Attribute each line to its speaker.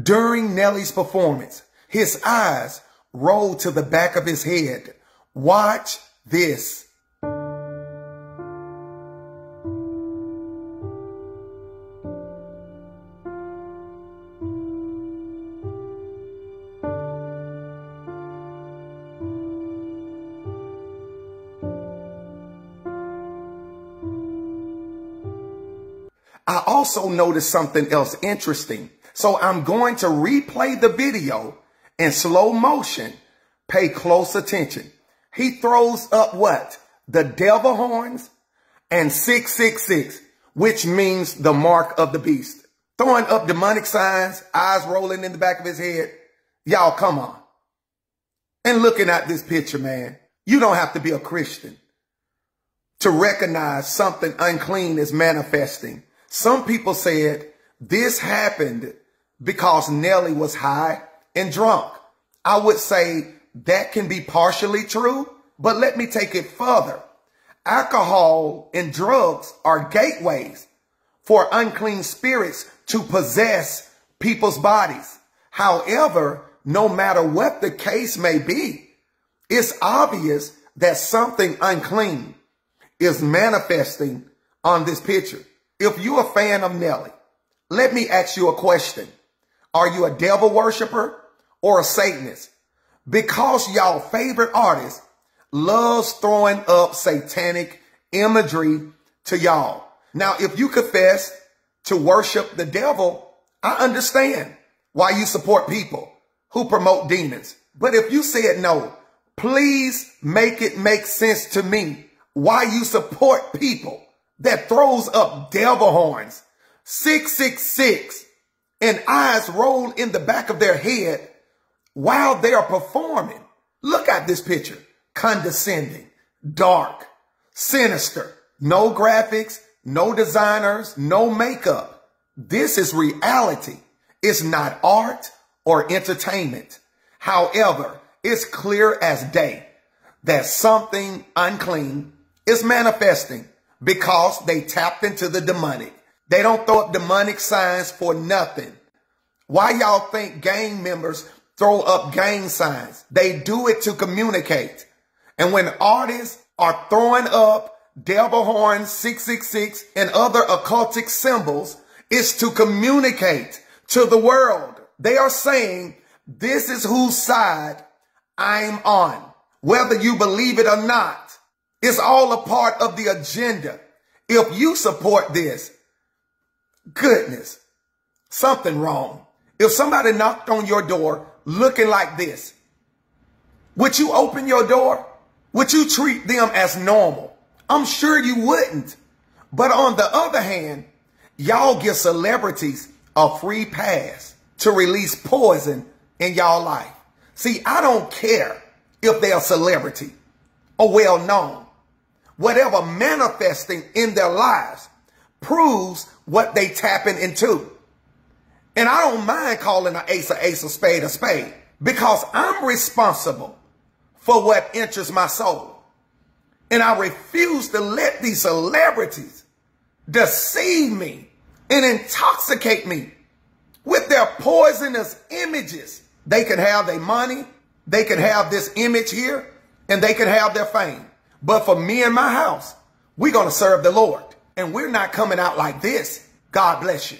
Speaker 1: During Nelly's performance, his eyes rolled to the back of his head. Watch this. I also noticed something else interesting. So I'm going to replay the video in slow motion. Pay close attention. He throws up what? The devil horns and 666, which means the mark of the beast. Throwing up demonic signs, eyes rolling in the back of his head. Y'all, come on. And looking at this picture, man, you don't have to be a Christian to recognize something unclean is manifesting some people said this happened because Nelly was high and drunk. I would say that can be partially true, but let me take it further. Alcohol and drugs are gateways for unclean spirits to possess people's bodies. However, no matter what the case may be, it's obvious that something unclean is manifesting on this picture. If you're a fan of Nelly, let me ask you a question. Are you a devil worshiper or a Satanist? Because y'all favorite artist loves throwing up satanic imagery to y'all. Now, if you confess to worship the devil, I understand why you support people who promote demons. But if you said no, please make it make sense to me why you support people that throws up devil horns, 666, and eyes roll in the back of their head while they are performing. Look at this picture. Condescending, dark, sinister, no graphics, no designers, no makeup. This is reality. It's not art or entertainment. However, it's clear as day that something unclean is manifesting because they tapped into the demonic. They don't throw up demonic signs for nothing. Why y'all think gang members throw up gang signs? They do it to communicate. And when artists are throwing up devil horns, 666, and other occultic symbols, it's to communicate to the world. They are saying, this is whose side I'm on. Whether you believe it or not, it's all a part of the agenda. If you support this, goodness, something wrong. If somebody knocked on your door looking like this, would you open your door? Would you treat them as normal? I'm sure you wouldn't. But on the other hand, y'all give celebrities a free pass to release poison in y'all life. See, I don't care if they're a celebrity or well known whatever manifesting in their lives proves what they tapping into. And I don't mind calling an ace a ace, a spade a spade, because I'm responsible for what enters my soul. And I refuse to let these celebrities deceive me and intoxicate me with their poisonous images. They can have their money, they can have this image here, and they can have their fame. But for me and my house, we're going to serve the Lord. And we're not coming out like this. God bless you.